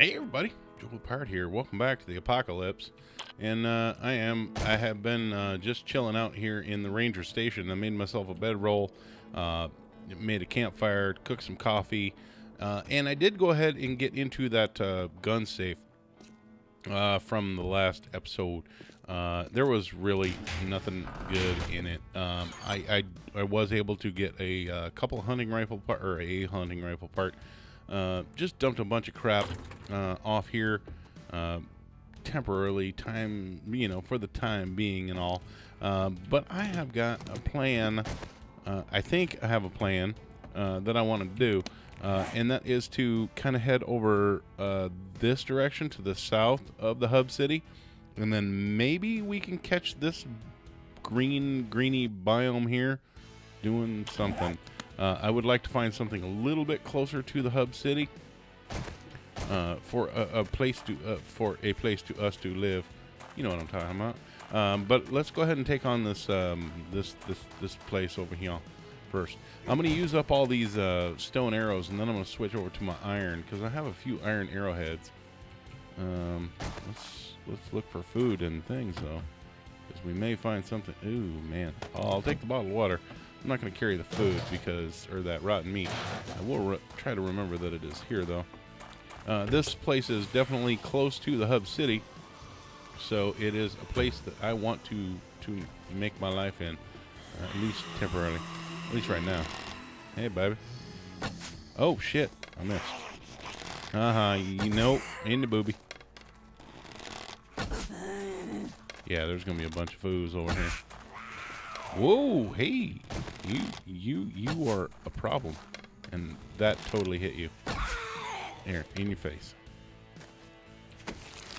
Hey everybody, Joe the Pirate here. Welcome back to the apocalypse. And uh, I am, I have been uh, just chilling out here in the ranger station. I made myself a bedroll, uh, made a campfire, cooked some coffee, uh, and I did go ahead and get into that uh, gun safe uh, from the last episode. There was really nothing good in it. Um, I, I, I was able to get a, couple hunting rifle part or a hunting rifle part. Uh, just dumped a bunch of crap uh, off here uh, temporarily, time you know for the time being and all. Um, but I have got a plan. Uh, I think I have a plan uh, that I want to do, and that is to kind of head over this direction to the south of the hub city, and then maybe we can catch this green greeny biome here doing something. Uh, I would like to find something a little bit closer to the hub city uh, for a, a place to uh, for a place to us to live. You know what I'm talking about. Um, but let's go ahead and take on this um, this this this place over here first. I'm going to use up all these uh, stone arrows, and then I'm going to switch over to my iron because I have a few iron arrowheads. Um, let's let's look for food and things though, because we may find something. Ooh man! Oh, I'll take the bottle of water. I'm not going to carry the food because, or that rotten meat. I will try to remember that it is here though. Uh, this place is definitely close to the hub city, so it is a place that I want to to make my life in, uh, at least temporarily, at least right now. Hey, baby. Oh shit! I missed. Uh huh. You know, in the booby. Yeah, there's gonna be a bunch of foos over here. Whoa! Hey, you you you are a problem, and that totally hit you. Here, in your face.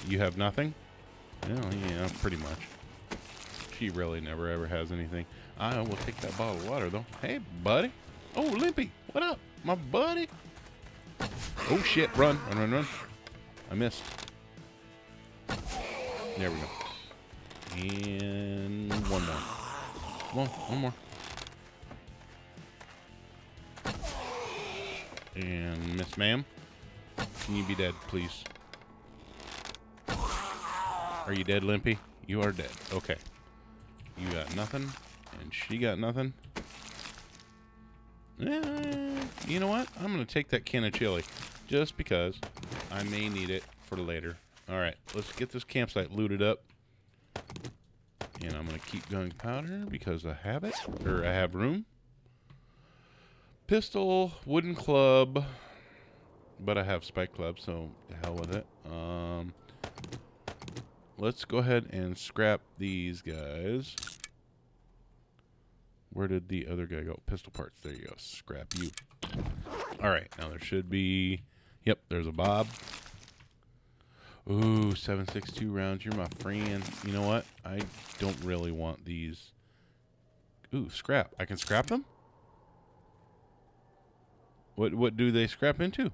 You have nothing? Well, yeah, pretty much. She really never ever has anything. I will take that bottle of water though. Hey, buddy. Oh, Limpy, what up, my buddy? Oh shit! Run, run, run, run! I missed. There we go. And one more. Come on, one more. And Miss Ma'am, can you be dead, please? Are you dead, Limpy? You are dead. Okay. You got nothing, and she got nothing. Eh, you know what? I'm going to take that can of chili, just because I may need it for later. All right, let's get this campsite looted up. And I'm going to keep gunpowder because I have it, or I have room. Pistol, wooden club, but I have spike club, so hell with it. Um, let's go ahead and scrap these guys. Where did the other guy go? Pistol parts. There you go. Scrap you. All right. Now there should be. Yep, there's a Bob. Ooh, 762 rounds. You're my friend. You know what? I don't really want these. Ooh, scrap. I can scrap them? What what do they scrap into?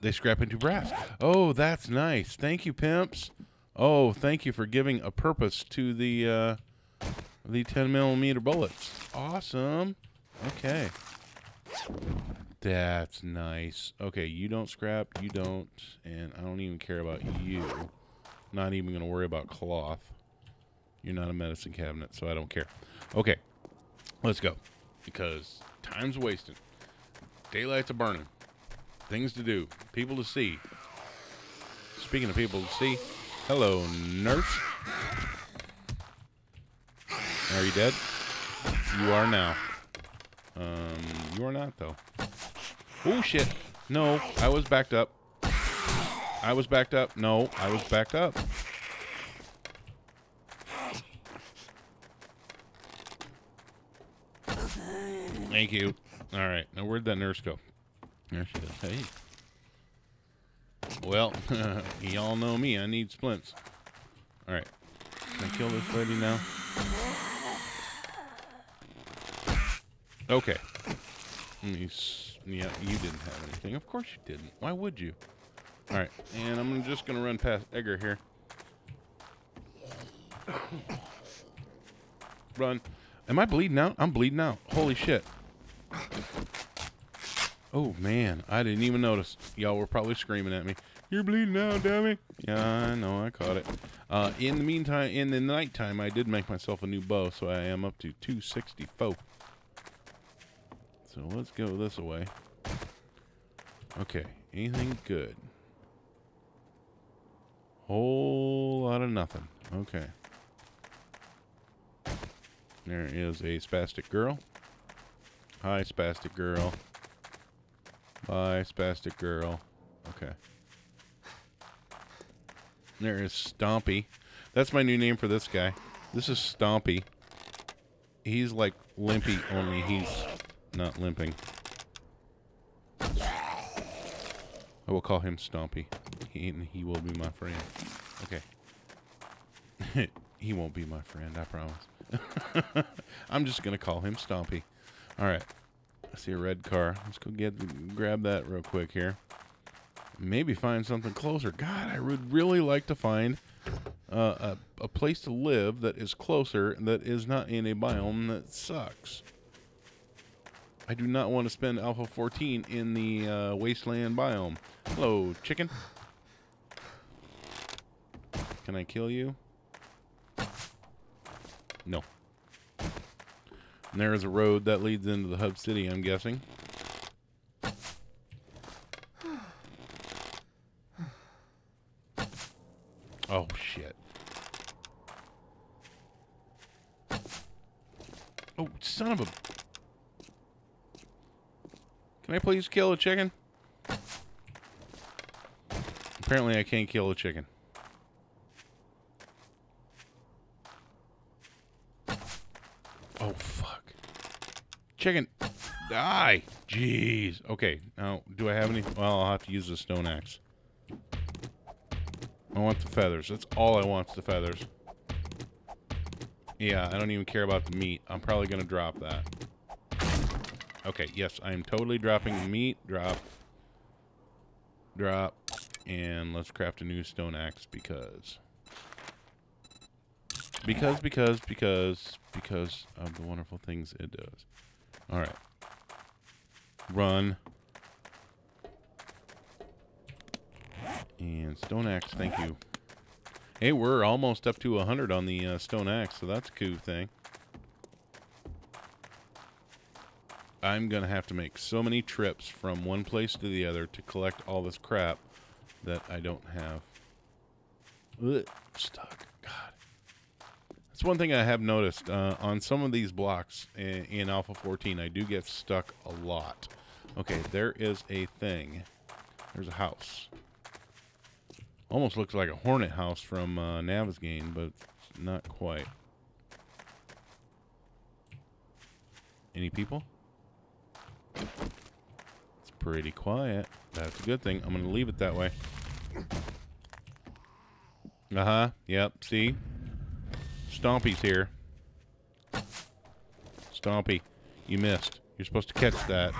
They scrap into brass. Oh, that's nice. Thank you, pimps. Oh, thank you for giving a purpose to the uh, the 10 millimeter bullets. Awesome. Okay. That's nice. Okay, you don't scrap, you don't, and I don't even care about you. Not even going to worry about cloth. You're not a medicine cabinet, so I don't care. Okay, let's go. Because time's wasting. Daylight's a burning. Things to do. People to see. Speaking of people to see, hello, nurse. Are you dead? You are now. Um, you are not, though. Oh, shit. No, I was backed up. I was backed up. No, I was backed up. Thank you. All right. Now, where'd that nurse go? There she is. Hey. Well, y'all know me. I need splints. All right. Can I kill this lady now? Okay. Yeah, you didn't have anything. Of course you didn't. Why would you? All right. And I'm just going to run past Edgar here. Run. Am I bleeding out? I'm bleeding out. Holy shit. Oh, man. I didn't even notice. Y'all were probably screaming at me. You're bleeding out, dummy. Yeah, I know. I caught it. Uh, in the meantime, in the nighttime, I did make myself a new bow, so I am up to 264. So let's go this way. Okay. Anything good? Whole lot of nothing. Okay. There is a spastic girl. Hi, spastic girl. Bye, spastic girl. Okay. There is Stompy. That's my new name for this guy. This is Stompy. He's like Limpy, only he's not limping. I will call him Stompy. He, he will be my friend. Okay. he won't be my friend, I promise. I'm just going to call him Stompy. All right. I see a red car. Let's go get grab that real quick here. Maybe find something closer. God, I would really like to find uh, a, a place to live that is closer, that is not in a biome that sucks. I do not want to spend Alpha 14 in the uh, wasteland biome. Hello, chicken. Can I kill you? No. And there is a road that leads into the hub city, I'm guessing. Oh, shit. Oh, son of a... Can I please kill a chicken? Apparently I can't kill a chicken. Oh, fuck. Chicken. Die. Jeez. Okay, now, do I have any... Well, I'll have to use the stone axe. I want the feathers. That's all I want, the feathers. Yeah, I don't even care about the meat. I'm probably going to drop that. Okay, yes, I am totally dropping meat. Drop. Drop. And let's craft a new stone axe because... Because, because, because, because of the wonderful things it does. Alright. Run. And stone axe, thank you. Hey, we're almost up to 100 on the uh, stone axe, so that's a cool thing. I'm going to have to make so many trips from one place to the other to collect all this crap that I don't have. Ugh, stuck. God. That's one thing I have noticed. Uh, on some of these blocks in, in Alpha 14, I do get stuck a lot. Okay, there is a thing. There's a house. Almost looks like a hornet house from uh, Navezgane, but not quite. Any people? It's pretty quiet. That's a good thing. I'm going to leave it that way. Uh-huh. Yep. See? Stompy's here. Stompy, you missed. You're supposed to catch that.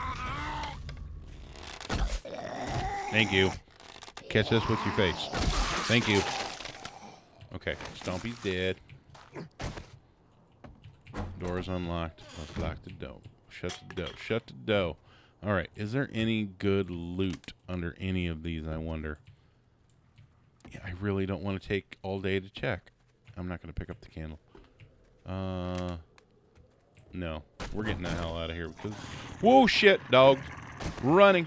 Thank you. Catch this with your face. Thank you. Okay, Stompy's dead. Door is unlocked. Let's lock the door. Shut the door. Shut the door. Alright, is there any good loot under any of these, I wonder? Yeah, I really don't want to take all day to check. I'm not going to pick up the candle. Uh, no. We're getting the hell out of here because... Whoa, shit, dog. Running.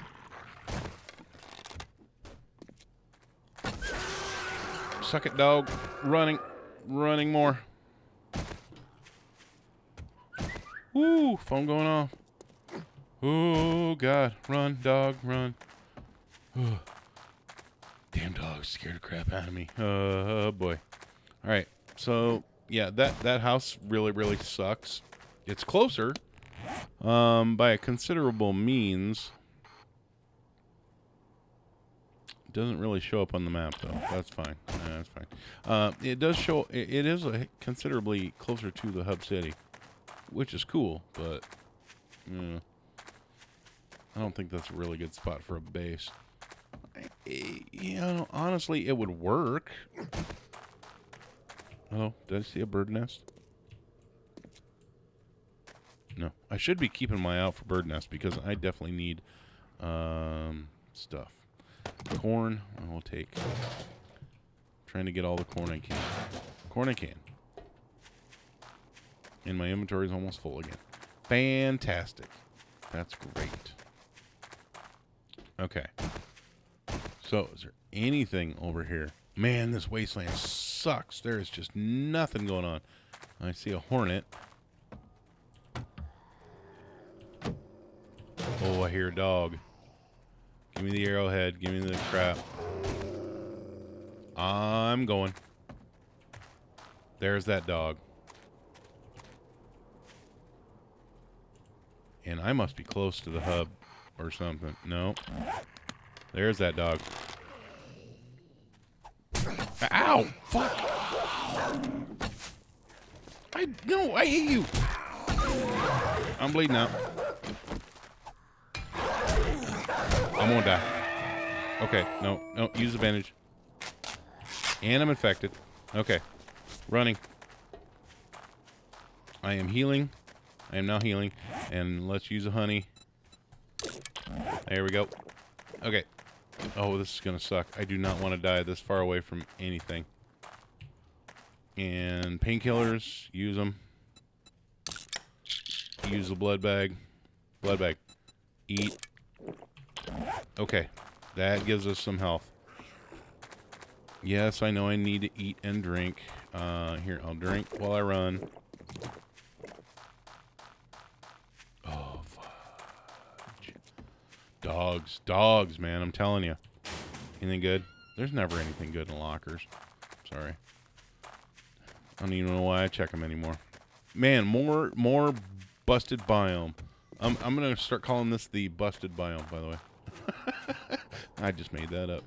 Suck it, dog. Running. Running more. Woo, phone going off. Oh, God. Run, dog, run. Damn dog scared the crap out of me. Oh, boy. All right. So, yeah, that, that house really, really sucks. It's closer um, by a considerable means. Doesn't really show up on the map, though. That's fine. that's fine. Uh, it does show... It, it is a, considerably closer to the hub city, which is cool, but... Yeah, I don't think that's a really good spot for a base. you know, honestly, it would work. Oh, did I see a bird nest? No. I should be keeping my eye out for bird nests because I definitely need Um, stuff. Corn, I will take. Trying to get all the corn I can. Corn I can. And my inventory is almost full again. Fantastic. That's great. Okay. So, is there anything over here? Man, this wasteland sucks. There is just nothing going on. I see a hornet. Oh, I hear a dog. Give me the arrowhead. Give me the crap. I'm going. There's that dog. And I must be close to the hub or something. No. There's that dog. Ow! Fuck! I no, I hate you. I'm bleeding out. I'm gonna die. Okay, no, no, use the bandage. And I'm infected. Okay. Running. I am healing. I am now healing. And let's use a honey. There we go. Okay. Oh, this is going to suck. I do not want to die this far away from anything. And painkillers, use them. Use the blood bag. Blood bag. Eat. Okay. That gives us some health. Yes, I know I need to eat and drink. Uh, here, I'll drink while I run. Oh, fudge. Dogs. Dogs, man. I'm telling you. Anything good? There's never anything good in lockers. Sorry. I don't even know why I check them anymore. Man, more more busted biome. I'm, I'm going to start calling this the busted biome, by the way. I just made that up.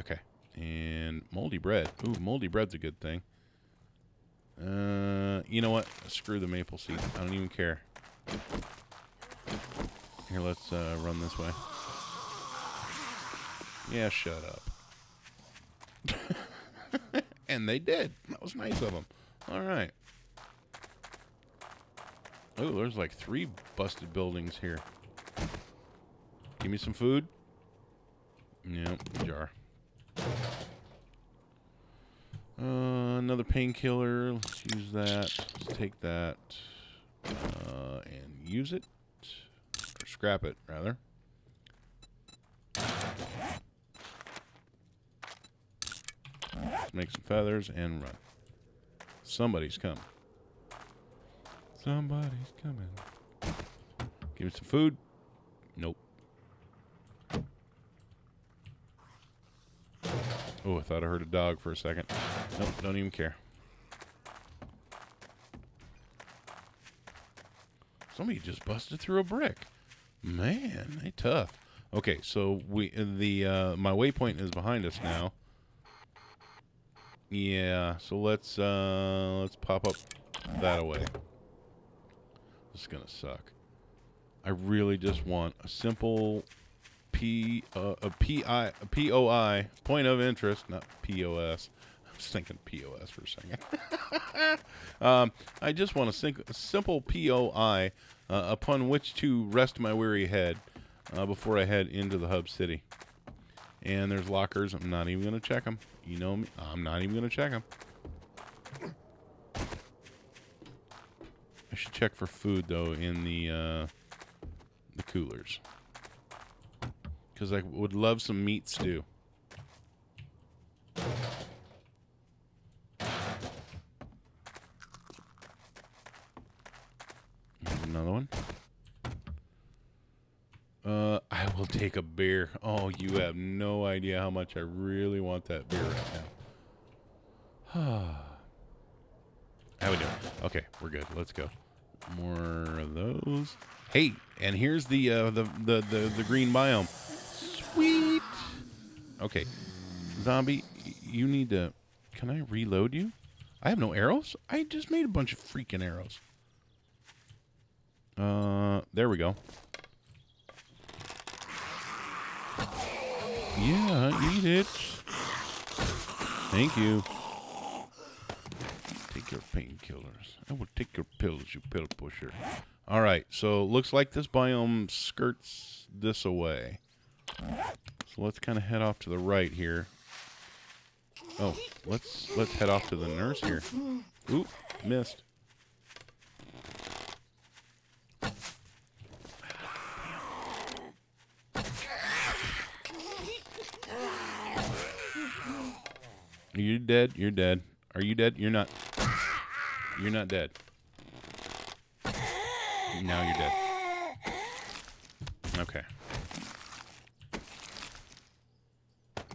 Okay. And moldy bread. Ooh, moldy bread's a good thing. Uh, you know what? Screw the maple seed. I don't even care. Here, let's uh, run this way. Yeah, shut up. and they did. That was nice of them. All right. Oh, there's like three busted buildings here. Give me some food. Yep, jar. Uh, another painkiller. Let's use that. Let's take that uh, and use it. Scrap it, rather. Make some feathers and run. Somebody's coming. Somebody's coming. Give me some food. Nope. Oh, I thought I heard a dog for a second. Nope, don't even care. Somebody just busted through a brick. Man, they tough. Okay, so we the uh, my waypoint is behind us now. Yeah, so let's uh, let's pop up that away. This is gonna suck. I really just want a simple P uh, a P I a P O I point of interest, not P O S. I thinking P O S for a second. um, I just want a, sim- a simple P O I uh, upon which to rest my weary head uh, before I head into the hub city. And there's lockers. I'm not even going to check them. You know me. I'm not even going to check them. I should check for food though in the uh, the coolers because I would love some meat stew. Here's another Uh, I will take a beer. Oh, you have no idea how much I really want that beer right now. how we doing? Okay, we're good. Let's go. More of those. Hey, and here's the uh, the, the the the green biome. Sweet. Okay, zombie, you need to. Can I reload you? I have no arrows. I just made a bunch of freaking arrows. Uh, there we go. Yeah, eat it. Thank you. Take your painkillers. I will take your pills, you pill pusher. All right, so looks like this biome skirts this away. So let's kind of head off to the right here. Oh, let's let's head off to the nurse here. Oop, missed. Are you dead? You're dead. Are you dead? You're not. You're not dead. Now you're dead. Okay.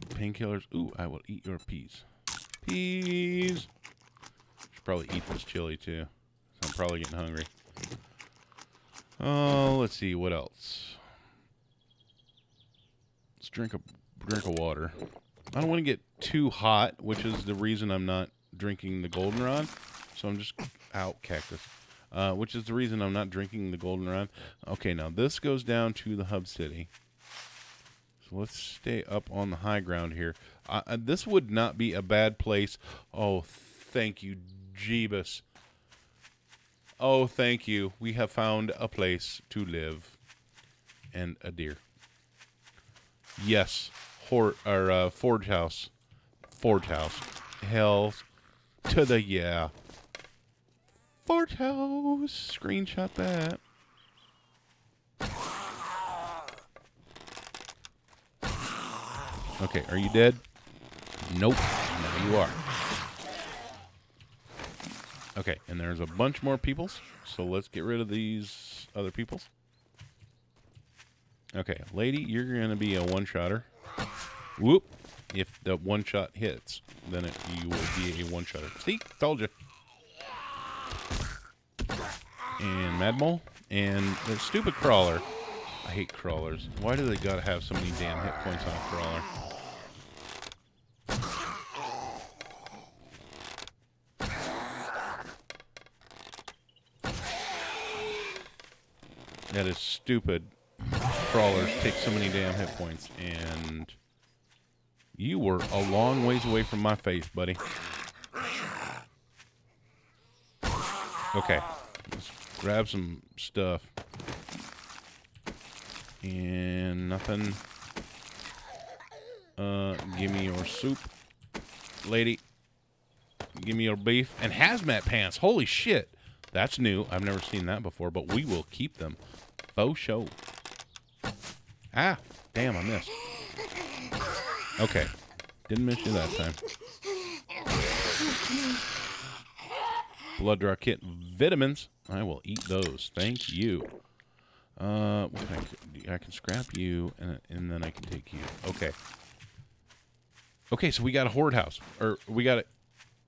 Painkillers. Ooh, I will eat your peas. Peas. Should probably eat this chili too. So I'm probably getting hungry. Oh, let's see what else. Let's drink a drink of water. I don't want to get too hot, which is the reason I'm not drinking the goldenrod. So I'm just out cactus. Uh, which is the reason I'm not drinking the goldenrod. Okay, now this goes down to the hub city. So let's stay up on the high ground here. Uh, this would not be a bad place. Oh, thank you, Jeebus. Oh, thank you. We have found a place to live. And a deer. Yes. Hort, or, uh, Forge House. Forge House. Hells to the yeah. Forge House. Screenshot that. Okay, are you dead? Nope. Now you are. Okay, and there's a bunch more peoples, so let's get rid of these other peoples. Okay, lady, you're going to be a one-shotter. Whoop. If the one-shot hits, then it, you will be a one-shotter. See? Told you. And Madmole. And the stupid crawler. I hate crawlers. Why do they gotta have so many damn hit points on a crawler? That is stupid. Crawlers take so many damn hit points, and you were a long ways away from my face, buddy. Okay, let's grab some stuff. And nothing. Uh, give me your soup, lady. Give me your beef and hazmat pants. Holy shit, that's new. I've never seen that before, but we will keep them. Faux show. Ah, damn, I missed. Okay, didn't miss you that time. Blood draw kit vitamins. I will eat those. Thank you. Uh, I, I, can scrap you, and, and then I can take you. Okay. Okay, so we got a horde house, or we got a,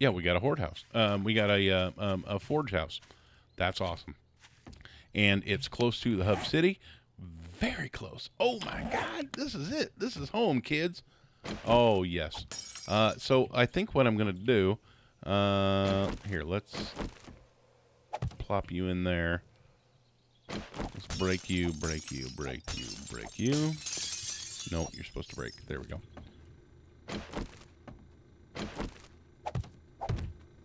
yeah, we got a horde house. Um, we got a uh, um, a forge house. That's awesome, and it's close to the hub city. Very close. Oh my God, this is it. This is home, kids. Oh yes. Uh, so I think what I'm gonna do, uh, here, let's plop you in there. Let's break you, break you, break you, break you. No, you're supposed to break. There we go.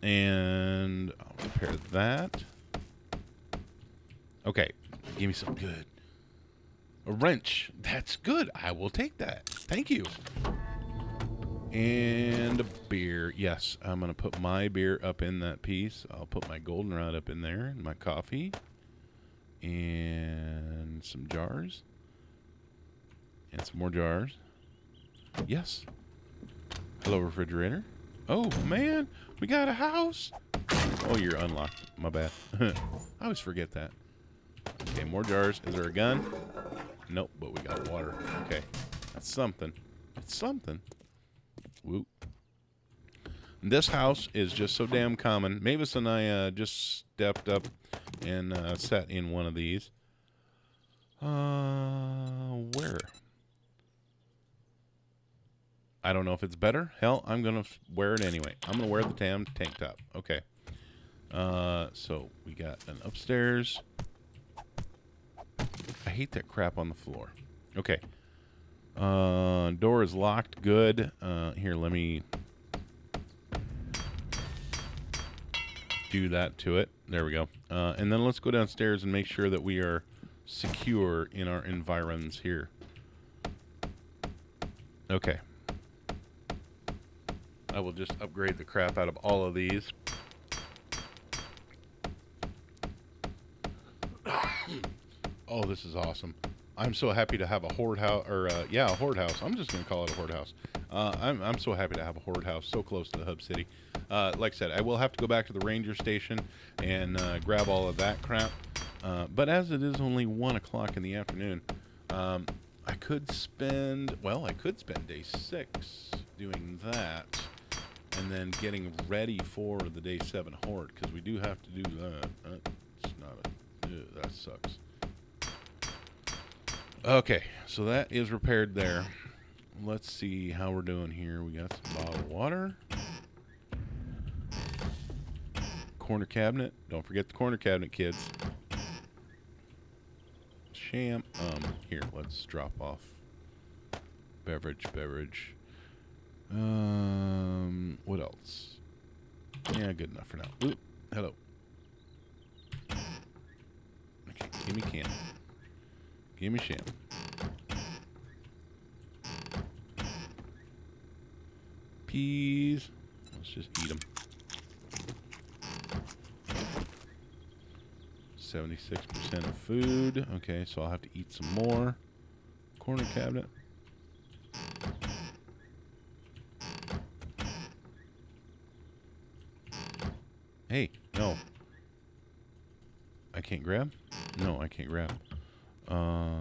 And I'll repair that. Okay, give me some good. A wrench. That's good. I will take that. Thank you. And a beer. Yes, I'm going to put my beer up in that piece. I'll put my goldenrod up in there and my coffee and some jars and some more jars. Yes. Hello, refrigerator. Oh, man, we got a house. Oh, you're unlocked. My bad. I always forget that. Okay, more jars. Is there a gun? Nope, but we got water. Okay, that's something. It's something. Whoop. This house is just so damn common. Mavis and I uh, just stepped up and uh, sat in one of these. Uh, where? I don't know if it's better. Hell, I'm going to wear it anyway. I'm going to wear the damn tank top. Okay. Uh, so we got an upstairs. I hate that crap on the floor. Okay. Uh, door is locked. Good. Uh, here, let me do that to it. There we go. Uh, and then let's go downstairs and make sure that we are secure in our environs here. Okay. I will just upgrade the crap out of all of these. oh, this is awesome. I'm so happy to have a horde house, or uh, yeah, a horde house. I'm just gonna call it a horde house. Uh, I'm I'm so happy to have a horde house so close to the hub city. Uh, like I said, I will have to go back to the ranger station and uh, grab all of that crap. Uh, but as it is only one o'clock in the afternoon, um, I could spend well, I could spend day six doing that, and then getting ready for the day seven horde because we do have to do that. That's not a, ew, that sucks. Okay, so that is repaired there. Let's see how we're doing here. We got some bottled water. Corner cabinet. Don't forget the corner cabinet, kids. Sham. Um, here, let's drop off. Beverage, beverage. Um, what else? Yeah, good enough for now. Oop, hello. Okay, give me can. Give me sham. Peas. Let's just eat them. 76% of food. Okay, so I'll have to eat some more. Corner cabinet. Hey, no. I can't grab? No, I can't grab. Um,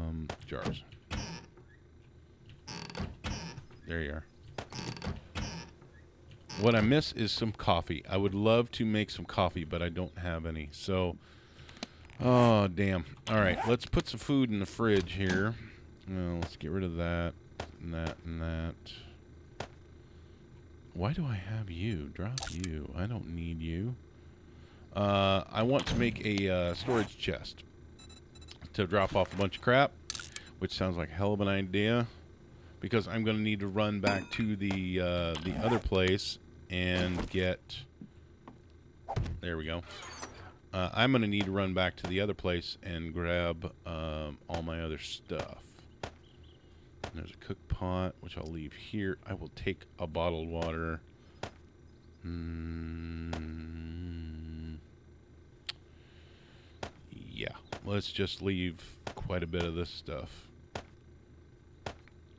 jars. There you are. What I miss is some coffee. I would love to make some coffee, but I don't have any. So, oh, damn. All right, let's put some food in the fridge here. Well, let's get rid of that, and that, and that. Why do I have you? Drop you. I don't need you. Uh, I want to make a uh, storage chest to drop off a bunch of crap, which sounds like hell of an idea because I'm going to need to run back to the uh, the other place and get. There we go. Uh, I'm going to need to run back to the other place and grab um, all my other stuff. There's a cook pot, which I'll leave here. I will take a bottled water. Mm, yeah, let's just leave quite a bit of this stuff.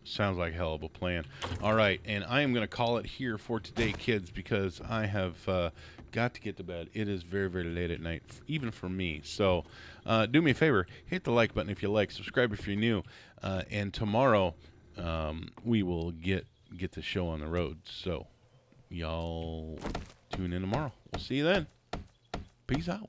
Sounds like hell of a plan. All right, and I am going to call it here for today, kids, because I have uh, got to get to bed. It is very, very late at night, even for me. So uh, do me a favor, hit the like button if you like, subscribe if you're new, uh, and tomorrow um, we will get get the show on the road. So y'all tune in tomorrow. We'll see you then. Peace out.